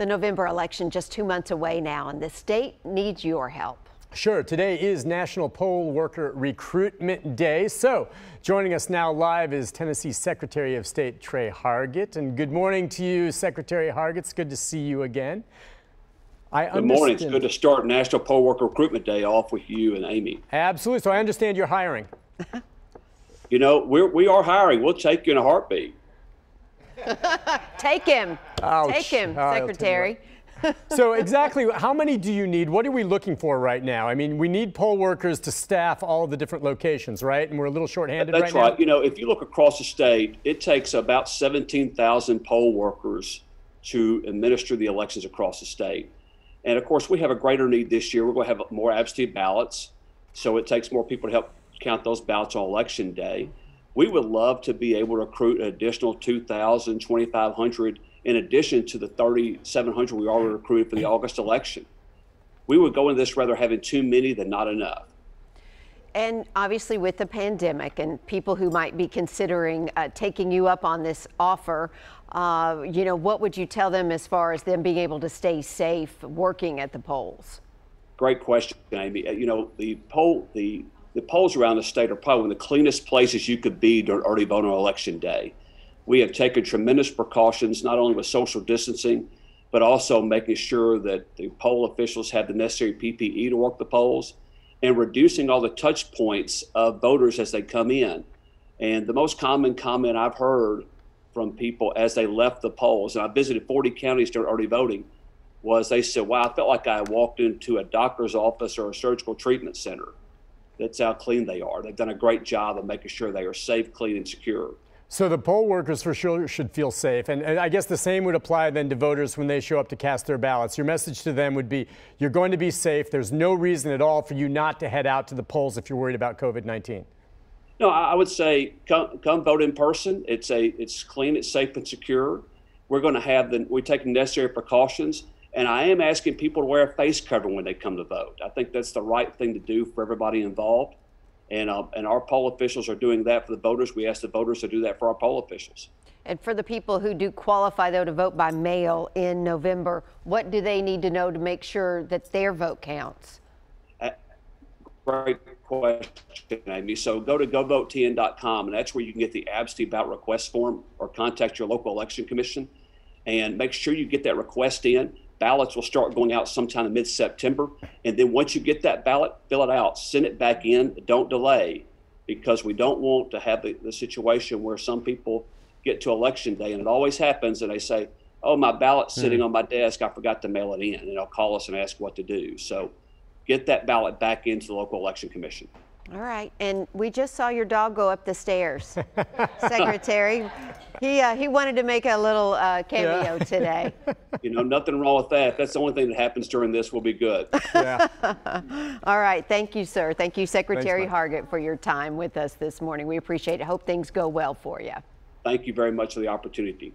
The November election just two months away now, and the state needs your help. Sure. Today is National Poll Worker Recruitment Day. So, joining us now live is Tennessee Secretary of State Tre Hargett. And good morning to you, Secretary Hargett. It's good to see you again. I good morning. It's good to start National Poll Worker Recruitment Day off with you and Amy. Absolutely. So, I understand you're hiring. you know, we're, we are hiring. We'll take you in a heartbeat. Take him. Ouch. Take him, ah, Secretary. so exactly how many do you need? What are we looking for right now? I mean, we need poll workers to staff all of the different locations, right? And we're a little shorthanded That's right, right. You know, if you look across the state, it takes about 17,000 poll workers to administer the elections across the state. And of course, we have a greater need this year. We're going to have more absentee ballots, so it takes more people to help count those ballots on election day we would love to be able to recruit an additional 2,000, 2,500 in addition to the 3,700 we already recruited for the August election. We would go into this rather having too many than not enough. And obviously, with the pandemic and people who might be considering uh, taking you up on this offer, uh, you know, what would you tell them as far as them being able to stay safe working at the polls? Great question, Amy. Uh, you know, the poll, the the polls around the state are probably one of the cleanest places you could be during early voting on election day. We have taken tremendous precautions, not only with social distancing, but also making sure that the poll officials have the necessary PPE to work the polls and reducing all the touch points of voters as they come in. And the most common comment I've heard from people as they left the polls, and I visited 40 counties during early voting, was they said, Wow, I felt like I walked into a doctor's office or a surgical treatment center that's how clean they are. They've done a great job of making sure they are safe, clean, and secure. So the poll workers for sure should feel safe. And, and, I guess the same would apply then to voters when they show up to cast their ballots. Your message to them would be you're going to be safe. There's no reason at all for you not to head out to the polls if you're worried about COVID 19. No, I would say come, come vote in person. It's a it's clean, it's safe and secure. We're going to have the we take necessary precautions. And I am asking people to wear a face covering when they come to vote. I think that's the right thing to do for everybody involved. And, uh, and our poll officials are doing that for the voters. We ask the voters to do that for our poll officials. And for the people who do qualify, though, to vote by mail in November, what do they need to know to make sure that their vote counts? Uh, great question, Amy. So go to govotetn.com, and that's where you can get the absentee ballot request form or contact your local election commission and make sure you get that request in ballots will start going out sometime in mid-September. And then once you get that ballot, fill it out, send it back in. Don't delay because we don't want to have the, the situation where some people get to election day and it always happens and they say, oh, my ballot's sitting mm-hmm. on my desk. I forgot to mail it in. And they'll call us and ask what to do. So get that ballot back into the local election commission. All right, and we just saw your dog go up the stairs, Secretary. He uh, he wanted to make a little uh, cameo yeah. today. You know, nothing wrong with that. That's the only thing that happens during this, we'll be good. Yeah. All right, thank you, sir. Thank you, Secretary Thanks, Hargett, for your time with us this morning. We appreciate it. Hope things go well for you. Thank you very much for the opportunity.